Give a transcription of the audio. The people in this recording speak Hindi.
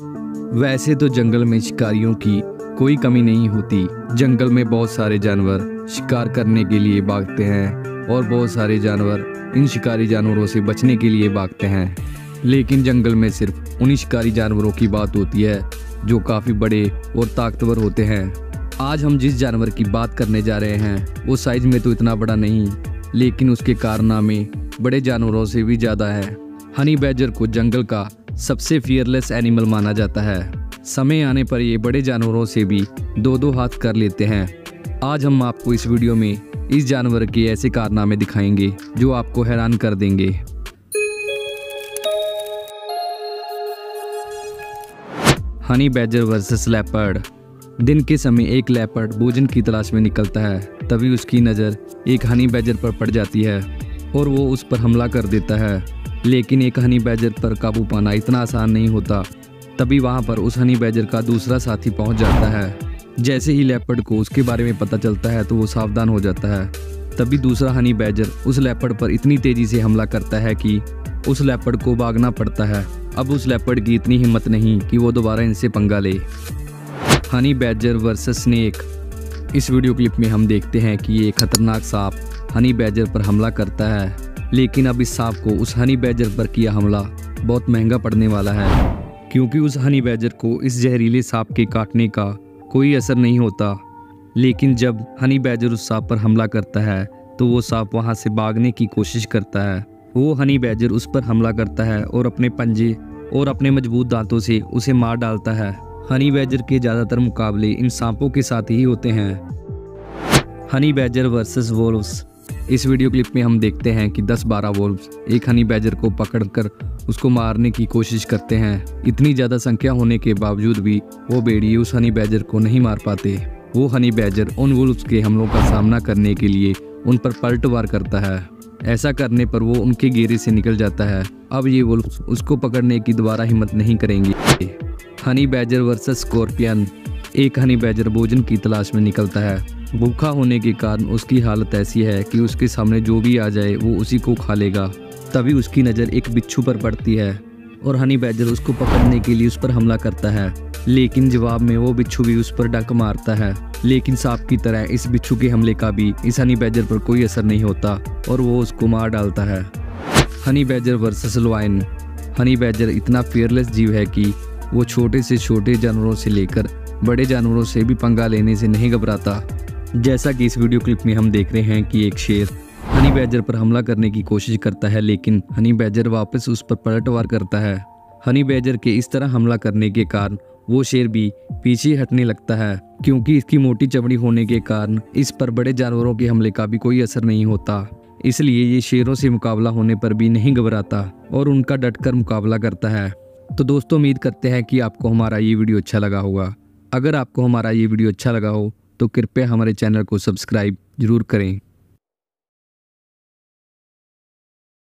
वैसे तो जंगल में शिकारियों की कोई कमी नहीं होती। जंगल में बहुत सारे जानवर शिकार करने के लिए भागते हैं और बहुत सारे जानवर इन शिकारी जानवरों से बचने के लिए भागते हैं। लेकिन जंगल में सिर्फ़ उन्हीं शिकारी जानवरों की बात होती है जो काफ़ी बड़े और ताकतवर होते हैं। आज हम जिस जानवर की बात करने जा रहे हैं, वो साइज़ में तो इतना बड़ा नहीं, लेकिन उसके कारनामे बड़े जानवरों से भी ज़्यादा है। हनी बैजर को जंगल का सबसे फियरलेस एनिमल माना जाता है। समय आने पर ये बड़े जानवरों से भी दो दो हाथ कर लेते हैं। आज हम आपको इस वीडियो में इस जानवर के ऐसे कारनामे दिखाएँगे, जो आपको हैरान कर देंगे। हनी बैजर वर्सेस लेपर्ड दिन के समय एक लेपर्ड भोजन की तलाश में निकलता है, तभी उसकी नज़र एक हनी बैजर पर पड़ जाती है, और वो उस पर हमला कर देता है। लेकिन एक हनी बैजर पर काबू पाना इतना आसान नहीं होता। तभी वहाँ पर उस हनी बैजर का दूसरा साथी पहुँच जाता है। जैसे ही लेपर्ड को उसके बारे में पता चलता है तो वो सावधान हो जाता है। तभी दूसरा हनी बैजर उस लेपर्ड पर इतनी तेज़ी से हमला करता है कि उस लेपर्ड को भागना पड़ता है। अब उस लेपर्ड की इतनी हिम्मत नहीं कि वो दोबारा इनसे पंगा ले। हनी बैजर वर्सेस स्नेक इस वीडियो क्लिप में हम देखते हैं कि ये खतरनाक सांप हनी बैजर पर हमला करता है। लेकिन अब इस सांप को उस हनी बैजर पर किया हमला। बहुत महँगा पड़ने वाला है, क्योंकि उस हनी बैजर को इस जहरीले सांप के काटने का कोई असर नहीं होता। लेकिन जब हनी बैजर उस सांप पर हमला करता है तो वो सांप वहाँ से भागने की कोशिश करता है। वो हनी बैजर उस पर हमला करता है और अपने पंजे और अपने मज़बूत दांतों से उसे मार डालता है। हनी बैजर के ज़्यादातर मुकाबले इन सांपों के साथ ही होते हैं। हनी बैजर वर्सेस वोल्व्स इस वीडियो क्लिप में हम देखते हैं कि 10-12 वोल्व्स, एक हनी बैजर को पकड़कर उसको मारने की कोशिश करते हैं। इतनी ज़्यादा संख्या होने के बावजूद भी वो बेड़ी उस हनी बैजर को नहीं मार पाते। वो हनी बैजर उन वोल्व्स के हमलों का सामना करने के लिए उन पर पलटवार करता है। ऐसा करने पर वो उनके घेरे से निकल जाता है। अब ये वुल्फ उसको पकड़ने की दोबारा हिम्मत नहीं करेंगे। हनी बैजर वर्सेस स्कॉर्पियन, एक हनी बैजर भोजन की तलाश में निकलता है। भूखा होने के कारण उसकी हालत ऐसी है कि उसके सामने जो भी आ जाए, वो उसी को खा लेगा। तभी उसकी नज़र एक बिच्छू पर पड़ती है और हनी बैजर उसको पकड़ने के लिए उस पर हमला करता है। लेकिन जवाब में वो बिच्छू भी उस पर डक मारता है। लेकिन सांप की तरह इस बिच्छू के हमले का भी इस हनी बैजर पर कोई असर नहीं होता और वो उसको मार डालता है। Honey badger versus lion honey badger इतना फेयरलेस जीव है कि वो छोटे से छोटे जानवरों से लेकर बड़े जानवरों से भी पंगा लेने से नहीं घबराता। जैसा कि इस वीडियो क्लिप में हम देख रहे हैं कि एक शेर हनी बैजर पर हमला करने की कोशिश करता है, लेकिन हनी बैजर वापस उस पर पलटवार करता है। हनी बैजर के इस तरह हमला करने के कारण वो शेर भी पीछे हटने लगता है, क्योंकि इसकी मोटी चमड़ी होने के कारण इस पर बड़े जानवरों के हमले का भी कोई असर नहीं होता। इसलिए ये शेरों से मुकाबला होने पर भी नहीं घबराता और उनका डटकर मुकाबला करता है। तो दोस्तों, उम्मीद करते हैं कि आपको हमारा ये वीडियो अच्छा लगा होगा। अगर आपको हमारा ये वीडियो अच्छा लगा हो तो कृपया हमारे चैनल को सब्सक्राइब ज़रूर करें।